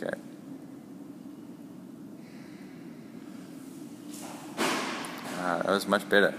Okay. Ah, uh, that was much better.